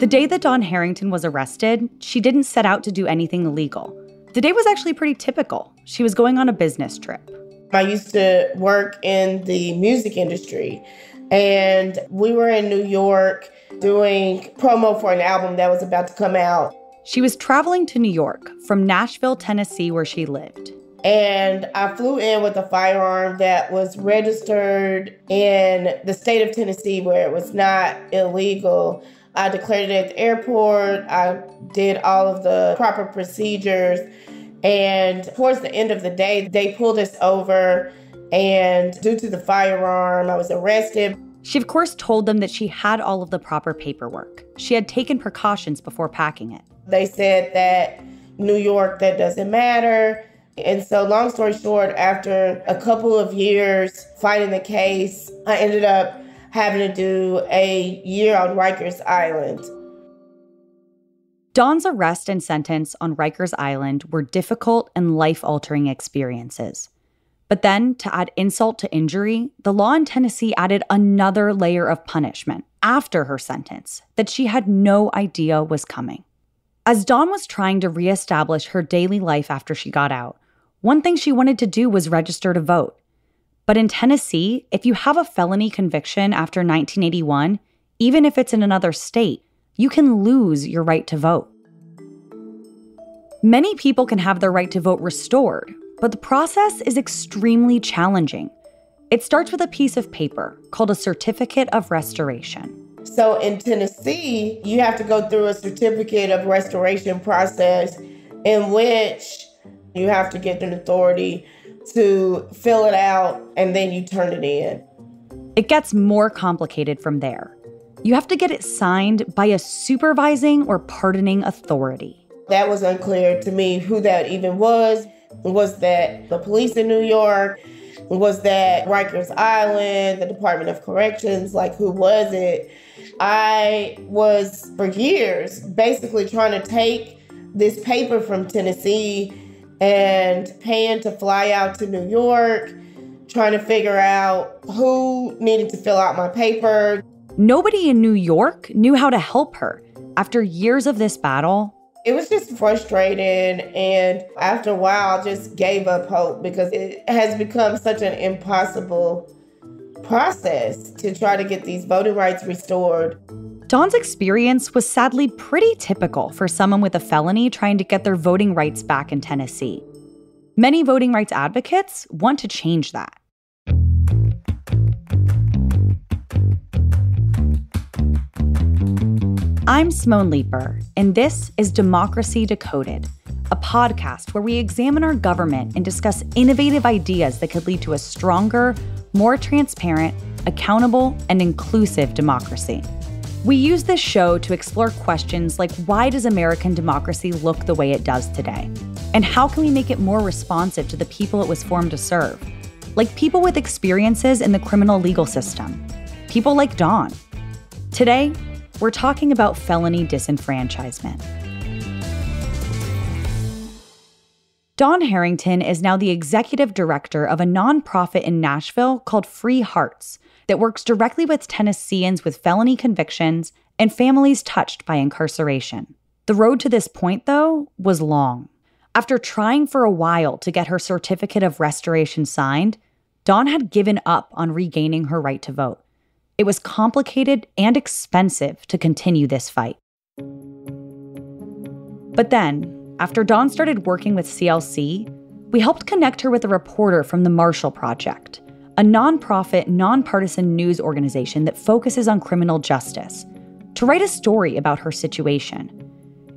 The day that Dawn Harrington was arrested, she didn't set out to do anything illegal. The day was actually pretty typical. She was going on a business trip. I used to work in the music industry, and we were in New York doing promo for an album that was about to come out. She was traveling to New York from Nashville, Tennessee, where she lived. And I flew in with a firearm that was registered in the state of Tennessee where it was not illegal. I declared it at the airport. I did all of the proper procedures. And towards the end of the day, they pulled us over. And due to the firearm, I was arrested. She, of course, told them that she had all of the proper paperwork. She had taken precautions before packing it. They said that New York, that doesn't matter. And so, long story short, after a couple of years fighting the case, I ended up having to do a year on Rikers Island. Dawn's arrest and sentence on Rikers Island were difficult and life altering experiences. But then, to add insult to injury, the law in Tennessee added another layer of punishment after her sentence that she had no idea was coming. As Dawn was trying to reestablish her daily life after she got out, one thing she wanted to do was register to vote. But in Tennessee, if you have a felony conviction after 1981, even if it's in another state, you can lose your right to vote. Many people can have their right to vote restored, but the process is extremely challenging. It starts with a piece of paper called a Certificate of Restoration. So in Tennessee, you have to go through a certificate of restoration process in which you have to get an authority to fill it out and then you turn it in. It gets more complicated from there. You have to get it signed by a supervising or pardoning authority. That was unclear to me who that even was. Was that the police in New York? Was that Rikers Island, the Department of Corrections? Like, who was it? I was, for years, basically trying to take this paper from Tennessee and paying to fly out to New York, trying to figure out who needed to fill out my paper. Nobody in New York knew how to help her. After years of this battle, it was just frustrating. And after a while, I just gave up hope because it has become such an impossible process to try to get these voting rights restored. Dawn's experience was sadly pretty typical for someone with a felony trying to get their voting rights back in Tennessee. Many voting rights advocates want to change that. I'm Simone Leeper, and this is Democracy Decoded, a podcast where we examine our government and discuss innovative ideas that could lead to a stronger, more transparent, accountable, and inclusive democracy. We use this show to explore questions like why does American democracy look the way it does today? And how can we make it more responsive to the people it was formed to serve? Like people with experiences in the criminal legal system, people like Dawn. Today, we're talking about felony disenfranchisement. Dawn Harrington is now the executive director of a nonprofit in Nashville called Free Hearts that works directly with Tennesseans with felony convictions and families touched by incarceration. The road to this point, though, was long. After trying for a while to get her certificate of restoration signed, Dawn had given up on regaining her right to vote. It was complicated and expensive to continue this fight. But then, after Dawn started working with CLC, we helped connect her with a reporter from the Marshall Project, a nonprofit, nonpartisan news organization that focuses on criminal justice, to write a story about her situation.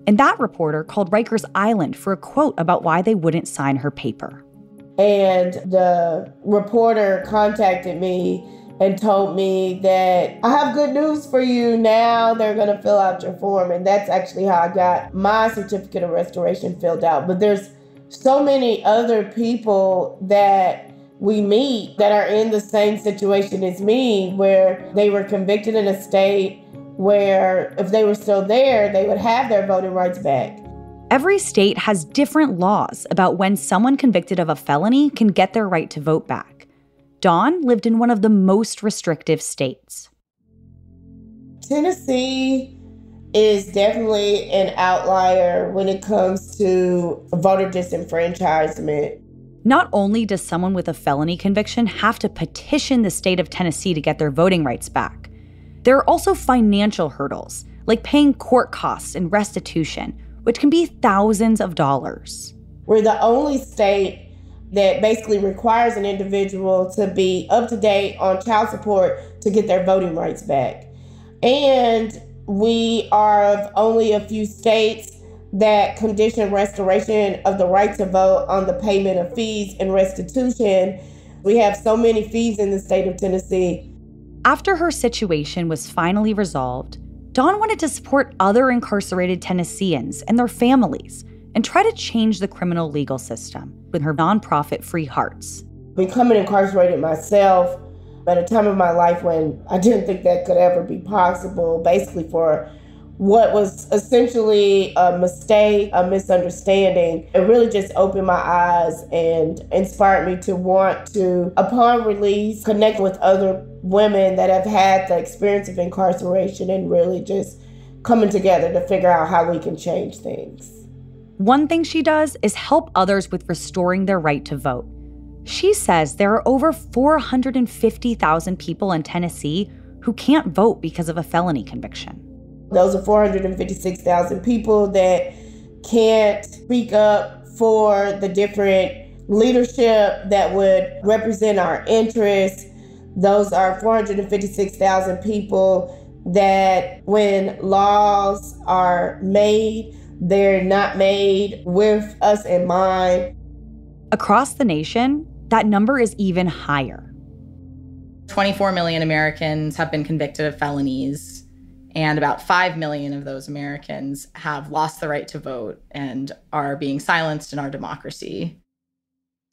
And that reporter called Rikers Island for a quote about why they wouldn't sign her paper. And the reporter contacted me and told me that I have good news for you now. They're going to fill out your form. And that's actually how I got my certificate of restoration filled out. But there's so many other people that we meet that are in the same situation as me, where they were convicted in a state where if they were still there, they would have their voting rights back. Every state has different laws about when someone convicted of a felony can get their right to vote back. Dawn lived in one of the most restrictive states. Tennessee is definitely an outlier when it comes to voter disenfranchisement. Not only does someone with a felony conviction have to petition the state of Tennessee to get their voting rights back, there are also financial hurdles, like paying court costs and restitution, which can be thousands of dollars. We're the only state that basically requires an individual to be up to date on child support to get their voting rights back. And we are of only a few states that condition restoration of the right to vote on the payment of fees and restitution. We have so many fees in the state of Tennessee. After her situation was finally resolved, Dawn wanted to support other incarcerated Tennesseans and their families and try to change the criminal legal system with her nonprofit Free Hearts. Becoming incarcerated myself at a time of my life when I didn't think that could ever be possible, basically for what was essentially a mistake, a misunderstanding. It really just opened my eyes and inspired me to want to, upon release, connect with other women that have had the experience of incarceration and really just coming together to figure out how we can change things. One thing she does is help others with restoring their right to vote. She says there are over 450,000 people in Tennessee who can't vote because of a felony conviction. Those are 456,000 people that can't speak up for the different leadership that would represent our interests. Those are 456,000 people that when laws are made, they're not made with us in mind. Across the nation, that number is even higher. 24 million Americans have been convicted of felonies, and about 5 million of those Americans have lost the right to vote and are being silenced in our democracy.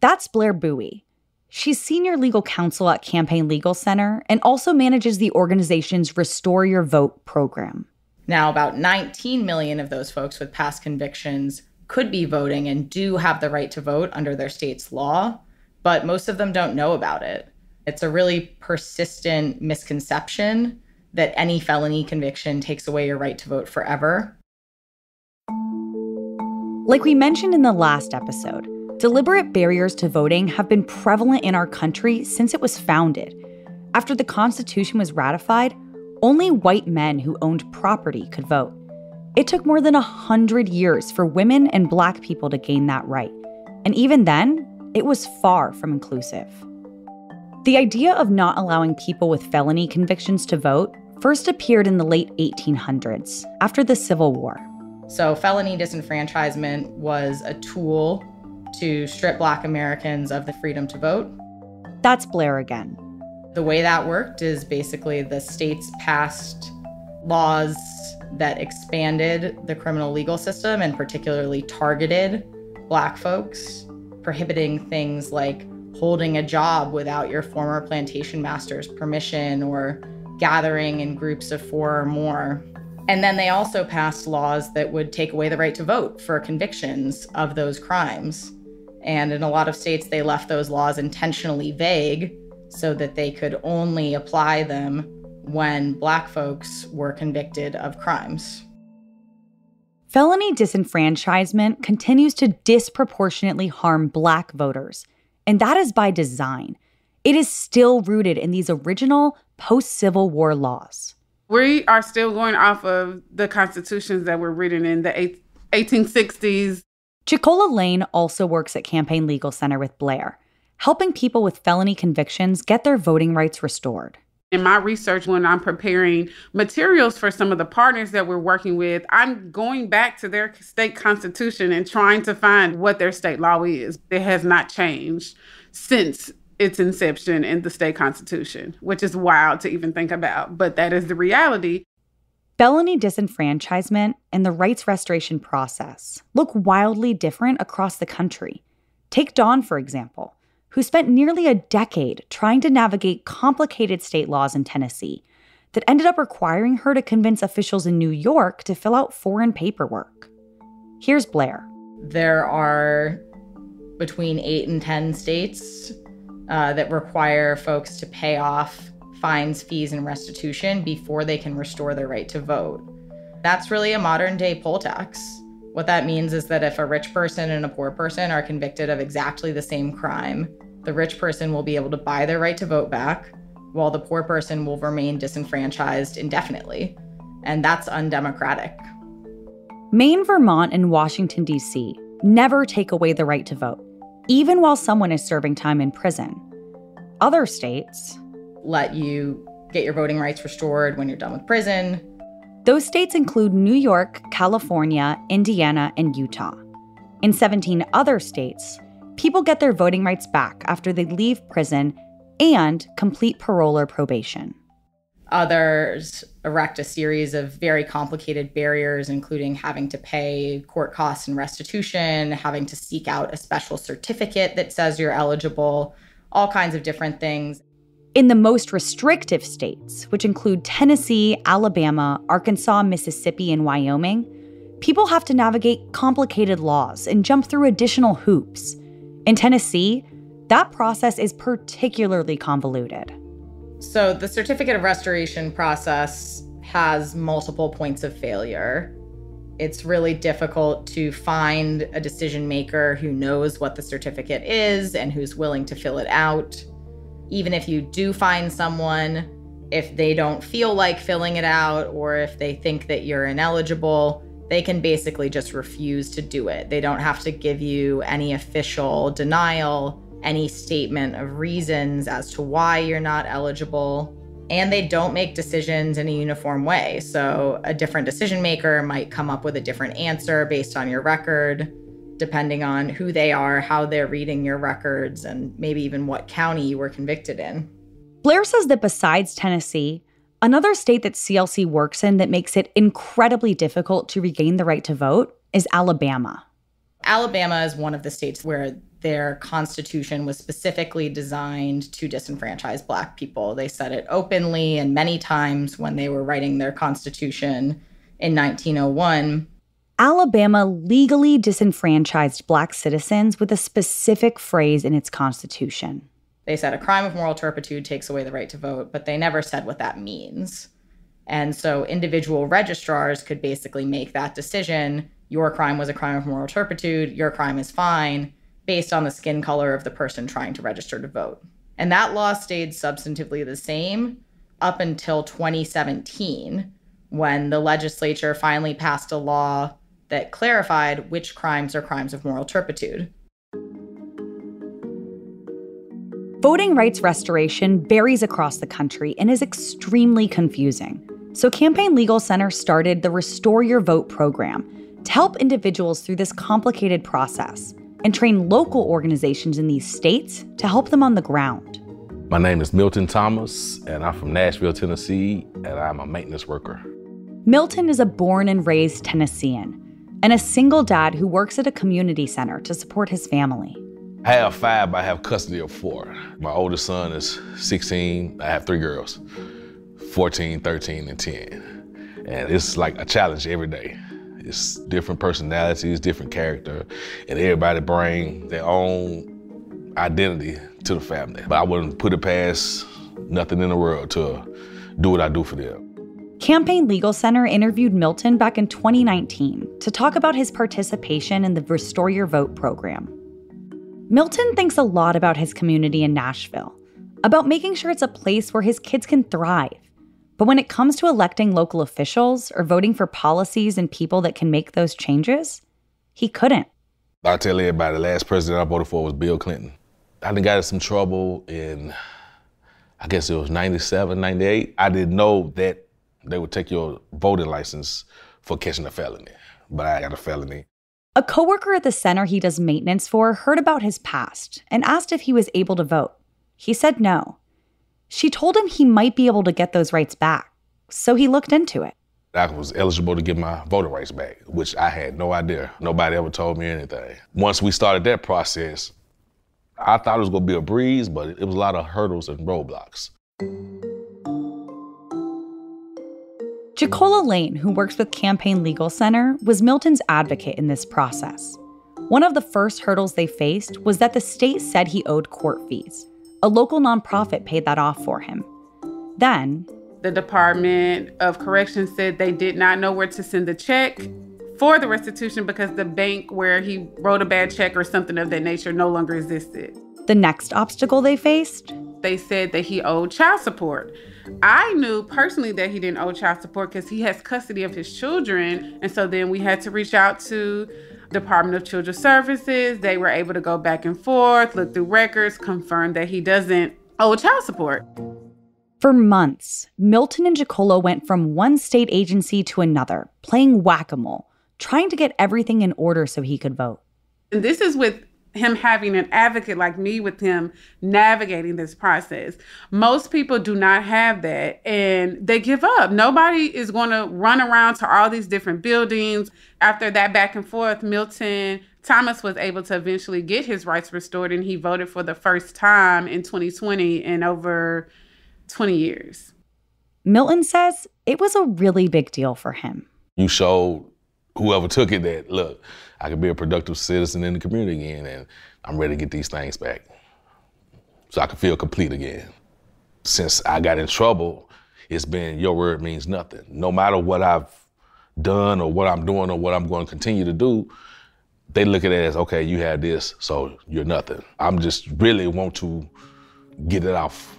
That's Blair Bowie. She's senior legal counsel at Campaign Legal Center and also manages the organization's Restore Your Vote program. Now, about 19 million of those folks with past convictions could be voting and do have the right to vote under their state's law but most of them don't know about it. It's a really persistent misconception that any felony conviction takes away your right to vote forever. Like we mentioned in the last episode, deliberate barriers to voting have been prevalent in our country since it was founded. After the Constitution was ratified, only white men who owned property could vote. It took more than a hundred years for women and black people to gain that right. And even then, it was far from inclusive. The idea of not allowing people with felony convictions to vote first appeared in the late 1800s, after the Civil War. So, felony disenfranchisement was a tool to strip Black Americans of the freedom to vote. That's Blair again. The way that worked is basically the states passed laws that expanded the criminal legal system and particularly targeted Black folks prohibiting things like holding a job without your former plantation master's permission or gathering in groups of four or more. And then they also passed laws that would take away the right to vote for convictions of those crimes. And in a lot of states, they left those laws intentionally vague so that they could only apply them when Black folks were convicted of crimes. Felony disenfranchisement continues to disproportionately harm Black voters, and that is by design. It is still rooted in these original post Civil War laws. We are still going off of the constitutions that were written in the 1860s. Jacola Lane also works at Campaign Legal Center with Blair, helping people with felony convictions get their voting rights restored. In my research, when I'm preparing materials for some of the partners that we're working with, I'm going back to their state constitution and trying to find what their state law is. It has not changed since its inception in the state constitution, which is wild to even think about, but that is the reality. Felony disenfranchisement and the rights restoration process look wildly different across the country. Take Dawn, for example who spent nearly a decade trying to navigate complicated state laws in Tennessee that ended up requiring her to convince officials in New York to fill out foreign paperwork. Here's Blair. There are between eight and 10 states uh, that require folks to pay off fines, fees, and restitution before they can restore their right to vote. That's really a modern day poll tax. What that means is that if a rich person and a poor person are convicted of exactly the same crime, the rich person will be able to buy their right to vote back, while the poor person will remain disenfranchised indefinitely. And that's undemocratic. Maine, Vermont, and Washington, D.C. never take away the right to vote, even while someone is serving time in prison. Other states let you get your voting rights restored when you're done with prison. Those states include New York, California, Indiana, and Utah. In 17 other states, people get their voting rights back after they leave prison and complete parole or probation. Others erect a series of very complicated barriers, including having to pay court costs and restitution, having to seek out a special certificate that says you're eligible, all kinds of different things. In the most restrictive states, which include Tennessee, Alabama, Arkansas, Mississippi, and Wyoming, people have to navigate complicated laws and jump through additional hoops. In Tennessee, that process is particularly convoluted. So, the certificate of restoration process has multiple points of failure. It's really difficult to find a decision maker who knows what the certificate is and who's willing to fill it out even if you do find someone, if they don't feel like filling it out or if they think that you're ineligible, they can basically just refuse to do it. They don't have to give you any official denial, any statement of reasons as to why you're not eligible. And they don't make decisions in a uniform way. So, a different decision maker might come up with a different answer based on your record depending on who they are, how they're reading your records, and maybe even what county you were convicted in. Blair says that besides Tennessee, another state that CLC works in that makes it incredibly difficult to regain the right to vote is Alabama. Alabama is one of the states where their constitution was specifically designed to disenfranchise Black people. They said it openly and many times when they were writing their constitution in 1901. Alabama legally disenfranchised black citizens with a specific phrase in its constitution. They said a crime of moral turpitude takes away the right to vote, but they never said what that means. And so individual registrars could basically make that decision. Your crime was a crime of moral turpitude, your crime is fine, based on the skin color of the person trying to register to vote. And that law stayed substantively the same up until 2017, when the legislature finally passed a law that clarified which crimes are crimes of moral turpitude. Voting rights restoration varies across the country and is extremely confusing. So, Campaign Legal Center started the Restore Your Vote program to help individuals through this complicated process and train local organizations in these states to help them on the ground. My name is Milton Thomas, and I'm from Nashville, Tennessee, and I'm a maintenance worker. Milton is a born and raised Tennessean and a single dad who works at a community center to support his family. I have five, but I have custody of four. My oldest son is 16. I have three girls 14, 13, and 10. And it's like a challenge every day. It's different personalities, different character, and everybody bring their own identity to the family. But I wouldn't put it past nothing in the world to do what I do for them. Campaign Legal Center interviewed Milton back in 2019 to talk about his participation in the Restore Your Vote program. Milton thinks a lot about his community in Nashville, about making sure it's a place where his kids can thrive. But when it comes to electing local officials or voting for policies and people that can make those changes, he couldn't. I'll tell everybody the last president I voted for was Bill Clinton. I got in some trouble in, I guess it was 97, 98. I didn't know that they would take your voting license for catching a felony, but I got a felony. A coworker at the center he does maintenance for heard about his past and asked if he was able to vote. He said no. She told him he might be able to get those rights back, so he looked into it. I was eligible to get my voting rights back, which I had no idea. Nobody ever told me anything. Once we started that process, I thought it was going to be a breeze, but it was a lot of hurdles and roadblocks. Jacola Lane, who works with Campaign Legal Center, was Milton's advocate in this process. One of the first hurdles they faced was that the state said he owed court fees. A local nonprofit paid that off for him. Then, The Department of Corrections said they did not know where to send the check for the restitution because the bank where he wrote a bad check or something of that nature no longer existed. The next obstacle they faced? They said that he owed child support. I knew personally that he didn't owe child support because he has custody of his children. And so then we had to reach out to Department of Children's Services. They were able to go back and forth, look through records, confirm that he doesn't owe child support. For months, Milton and Jacola went from one state agency to another, playing whack a mole, trying to get everything in order so he could vote. And this is with him having an advocate like me with him navigating this process. Most people do not have that and they give up. Nobody is going to run around to all these different buildings. After that back and forth, Milton Thomas was able to eventually get his rights restored and he voted for the first time in 2020 in over 20 years. Milton says it was a really big deal for him. You showed whoever took it that, look, I can be a productive citizen in the community again, and I'm ready to get these things back so I can feel complete again. Since I got in trouble, it's been your word means nothing. No matter what I've done or what I'm doing or what I'm going to continue to do, they look at it as, okay, you have this, so you're nothing. I'm just really want to get it off,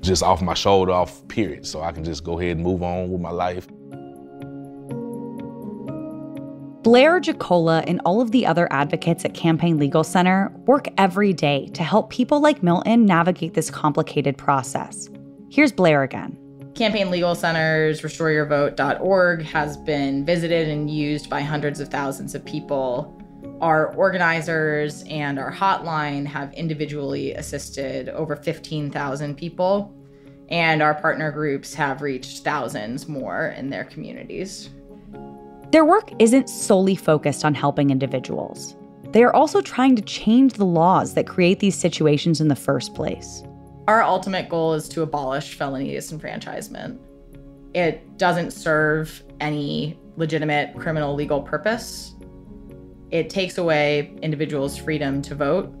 just off my shoulder, off period, so I can just go ahead and move on with my life. Blair Jacola and all of the other advocates at Campaign Legal Center work every day to help people like Milton navigate this complicated process. Here's Blair again. Campaign Legal Center's restoreyourvote.org has been visited and used by hundreds of thousands of people. Our organizers and our hotline have individually assisted over 15,000 people, and our partner groups have reached thousands more in their communities. Their work isn't solely focused on helping individuals. They are also trying to change the laws that create these situations in the first place. Our ultimate goal is to abolish felony disenfranchisement. It doesn't serve any legitimate criminal legal purpose. It takes away individuals' freedom to vote,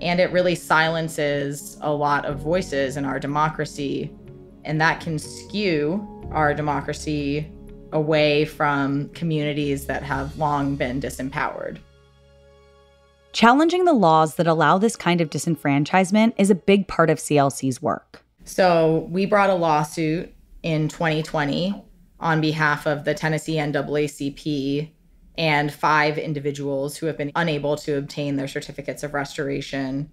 and it really silences a lot of voices in our democracy, and that can skew our democracy away from communities that have long been disempowered. Challenging the laws that allow this kind of disenfranchisement is a big part of CLC's work. So, we brought a lawsuit in 2020 on behalf of the Tennessee NAACP and five individuals who have been unable to obtain their certificates of restoration,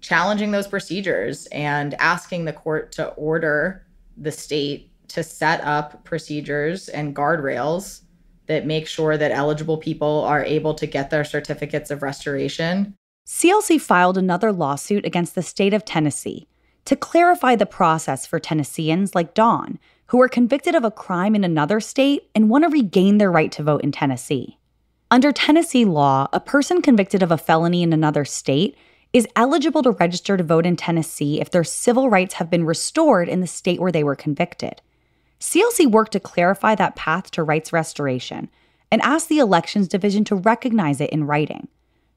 challenging those procedures and asking the court to order the state to set up procedures and guardrails that make sure that eligible people are able to get their certificates of restoration. CLC filed another lawsuit against the state of Tennessee to clarify the process for Tennesseans like Dawn, who were convicted of a crime in another state and want to regain their right to vote in Tennessee. Under Tennessee law, a person convicted of a felony in another state is eligible to register to vote in Tennessee if their civil rights have been restored in the state where they were convicted. CLC worked to clarify that path to rights restoration and asked the Elections Division to recognize it in writing.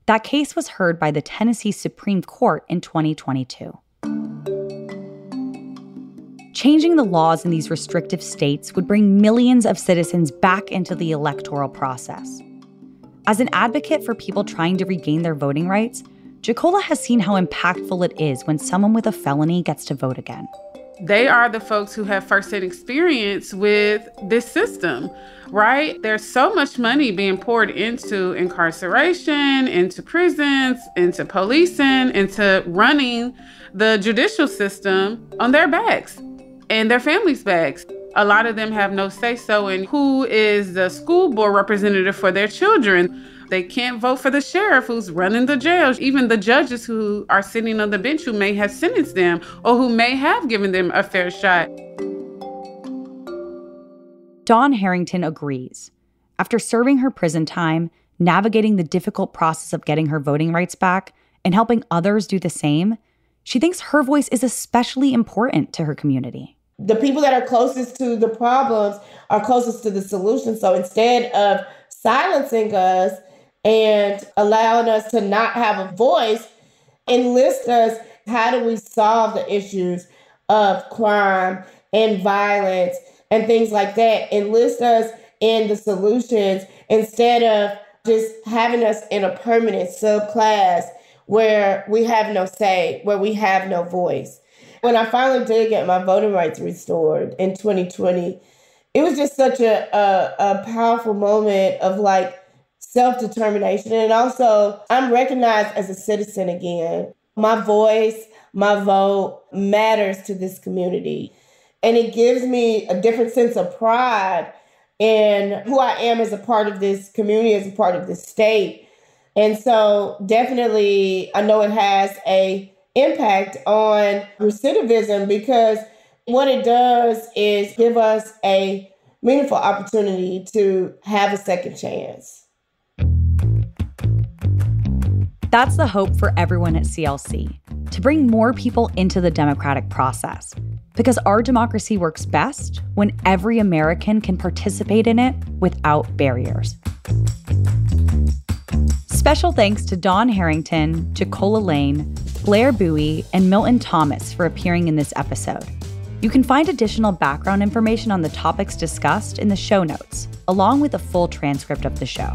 That case was heard by the Tennessee Supreme Court in 2022. Changing the laws in these restrictive states would bring millions of citizens back into the electoral process. As an advocate for people trying to regain their voting rights, Jacola has seen how impactful it is when someone with a felony gets to vote again they are the folks who have firsthand experience with this system, right? There's so much money being poured into incarceration, into prisons, into policing, into running the judicial system on their backs and their families' backs. A lot of them have no say so in who is the school board representative for their children they can't vote for the sheriff who's running the jails, even the judges who are sitting on the bench who may have sentenced them or who may have given them a fair shot. Dawn Harrington agrees. After serving her prison time, navigating the difficult process of getting her voting rights back, and helping others do the same, she thinks her voice is especially important to her community. The people that are closest to the problems are closest to the solution. So instead of silencing us, and allowing us to not have a voice, enlist us. How do we solve the issues of crime and violence and things like that. Enlist us in the solutions instead of just having us in a permanent subclass where we have no say, where we have no voice. When I finally did get my voting rights restored in 2020, it was just such a, a, a powerful moment of like self determination. And also, I'm recognized as a citizen again. My voice, my vote matters to this community. And it gives me a different sense of pride in who I am as a part of this community, as a part of this state. And so definitely I know it has a impact on recidivism because what it does is give us a meaningful opportunity to have a second chance. That's the hope for everyone at CLC to bring more people into the democratic process. Because our democracy works best when every American can participate in it without barriers. Special thanks to Dawn Harrington, Jacola Lane, Blair Bowie, and Milton Thomas for appearing in this episode. You can find additional background information on the topics discussed in the show notes, along with a full transcript of the show.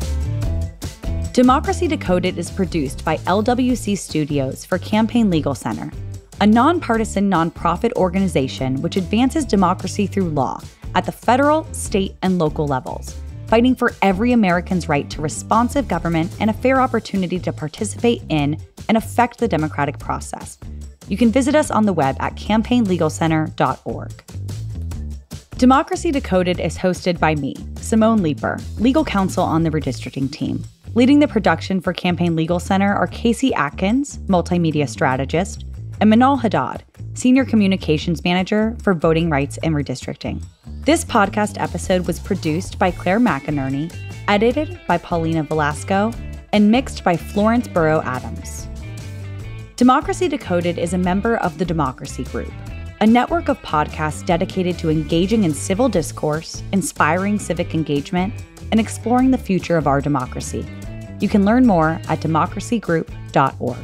Democracy Decoded is produced by LWC Studios for Campaign Legal Center, a nonpartisan nonprofit organization which advances democracy through law at the federal, state, and local levels fighting for every American's right to responsive government and a fair opportunity to participate in and affect the democratic process. You can visit us on the web at campaignlegalcenter.org. Democracy Decoded is hosted by me, Simone Leeper, legal counsel on the redistricting team. Leading the production for Campaign Legal Center are Casey Atkins, multimedia strategist, and Manal Haddad, senior communications manager for voting rights and redistricting. This podcast episode was produced by Claire McInerney, edited by Paulina Velasco, and mixed by Florence Burrow Adams. Democracy Decoded is a member of the Democracy Group, a network of podcasts dedicated to engaging in civil discourse, inspiring civic engagement, and exploring the future of our democracy. You can learn more at democracygroup.org.